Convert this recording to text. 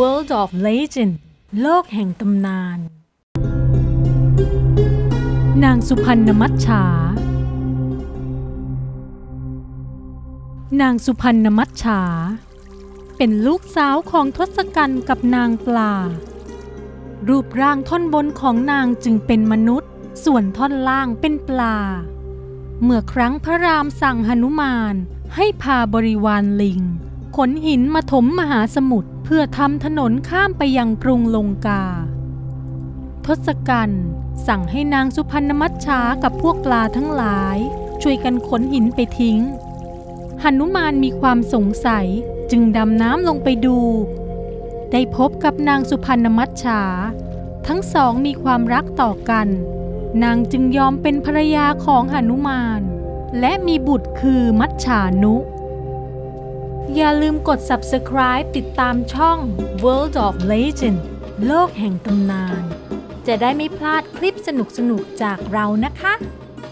World of Legend โลกแห่งตำนาน นางสุพรรณมัจฉานางสุพรรณมัจฉาเป็นลูกสาวของทศกัณฐ์กับนางปลา รูปร่างท่อนบนของนางจึงเป็นมนุษย์ ส่วนท่อนล่างเป็นปลา เมื่อครั้งพระรามสั่งหนุมานให้พาบริวารลิง ขนหินมาถมมหาสมุทรเพื่อทำถนนข้ามไปยังกรุงลงกา ทศกัณฐ์สั่งให้นางสุพรรณมัจฉากับพวกปลาทั้งหลาย ช่วยกันขนหินไปทิ้งหนุมานมีความสงสัยจึงดำน้ำลงไปดู ได้พบกับนางสุพรรณมัจฉาทั้งสองมีความรักต่อกัน นางจึงยอมเป็นภรรยาของหนุมาน และมีบุตรคือมัจฉานุ อย่าลืมกด subscribe ติดตามช่อง World of Legend โลกแห่งตำนาน จะได้ไม่พลาดคลิปสนุกๆ จากเรานะคะ